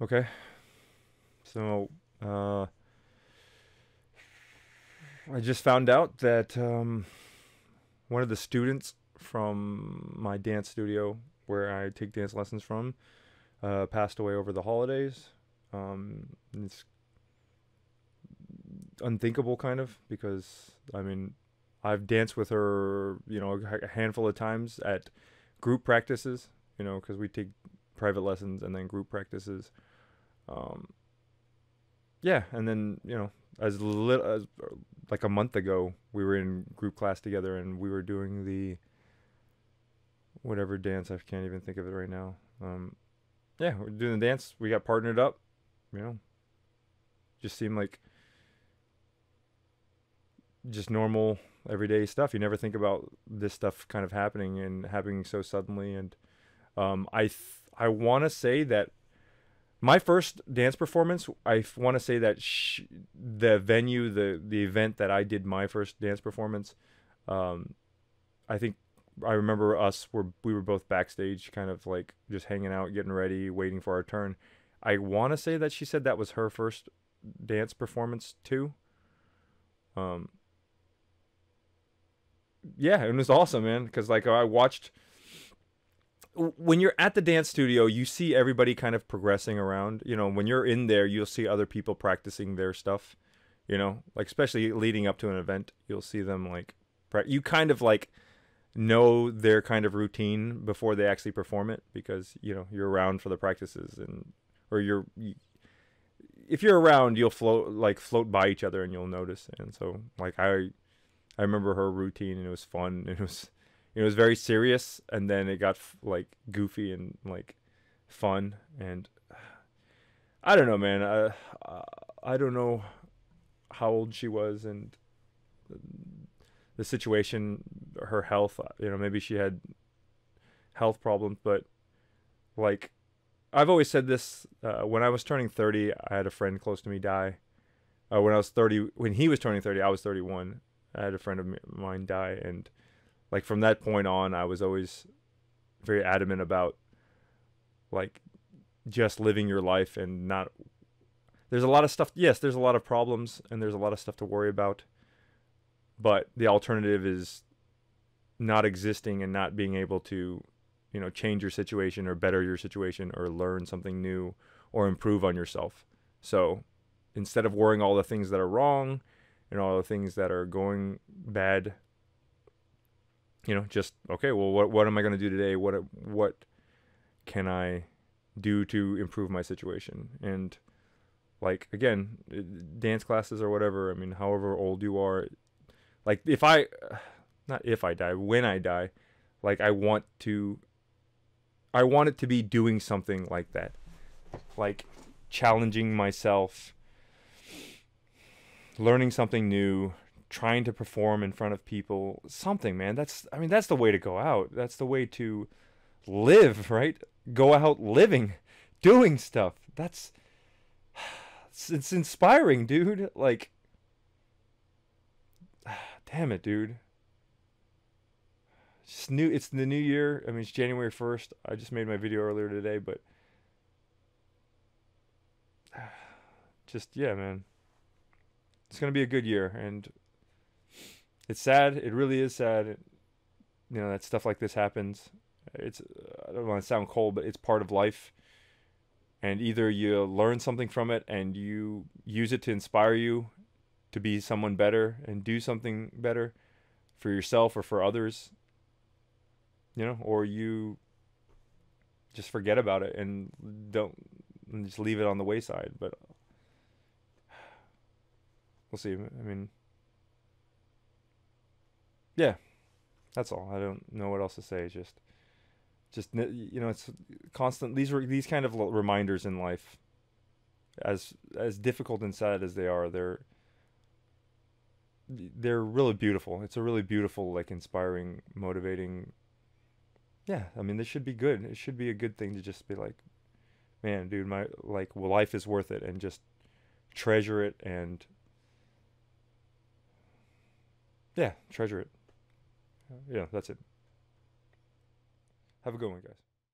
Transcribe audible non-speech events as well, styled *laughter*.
Okay. So, uh, I just found out that um, one of the students from my dance studio, where I take dance lessons from, uh, passed away over the holidays. Um, it's unthinkable, kind of, because I mean, I've danced with her, you know, a handful of times at group practices, you know, because we take private lessons and then group practices. Um, yeah, and then you know, as little as like a month ago, we were in group class together and we were doing the whatever dance. I can't even think of it right now. Um, yeah, we're doing the dance. We got partnered up. You know, just seemed like just normal everyday stuff. You never think about this stuff kind of happening and happening so suddenly. And um, I th- I want to say that my first dance performance, I want to say that sh- the venue, the the event that I did my first dance performance, um, I think I remember us were we were both backstage, kind of like just hanging out, getting ready, waiting for our turn. I want to say that she said that was her first dance performance too. Um, yeah, it was awesome, man. Because like I watched when you're at the dance studio, you see everybody kind of progressing around. You know, when you're in there, you'll see other people practicing their stuff. You know, like especially leading up to an event, you'll see them like you kind of like know their kind of routine before they actually perform it because you know you're around for the practices and or you're you, if you're around you'll float like float by each other and you'll notice and so like i i remember her routine and it was fun and *laughs* it was it was very serious and then it got like goofy and like fun and i don't know man i i don't know how old she was and the situation her health you know maybe she had health problems but like i've always said this uh, when i was turning 30 i had a friend close to me die. Uh, when i was 30 when he was turning 30 i was 31 i had a friend of mine die and like from that point on i was always very adamant about like just living your life and not there's a lot of stuff yes there's a lot of problems and there's a lot of stuff to worry about but the alternative is not existing and not being able to you know change your situation or better your situation or learn something new or improve on yourself. So instead of worrying all the things that are wrong and all the things that are going bad you know, just okay. Well, what what am I going to do today? What what can I do to improve my situation? And like again, dance classes or whatever. I mean, however old you are, like if I, *sighs* not if I die, when I die, like I want to. I want it to be doing something like that, like challenging myself, learning something new, trying to perform in front of people something man. That's i mean that's the way to go out. That's the way to live *laughs* right? Go out living *laughs* doing stuff. That's *sighs* it's, inspiring dude. Like *sighs* damn it dude. It's new it's the new year. I mean it's january 1st i just made my video earlier today but *sighs* just yeah man. It's gonna be a good year and it's sad. It really is sad. You know that stuff like this happens. It's I don't want to sound cold, but it's part of life. And either you learn something from it and you use it to inspire you to be someone better and do something better for yourself or for others. You know, or you just forget about it and don't and just leave it on the wayside. But *sighs* we'll see. I mean, yeah, that's all. I don't know what else to say. Just, just you know, it's constant. These are these kind of reminders in life. As as difficult and sad as they are, they're they're really beautiful. It's a really beautiful, like inspiring, motivating. Yeah, I mean, this should be good. It should be a good thing to just be like, man, dude, my like, well, life is worth it, and just treasure it and yeah, treasure it yeah, that's it. Have a good one, guys.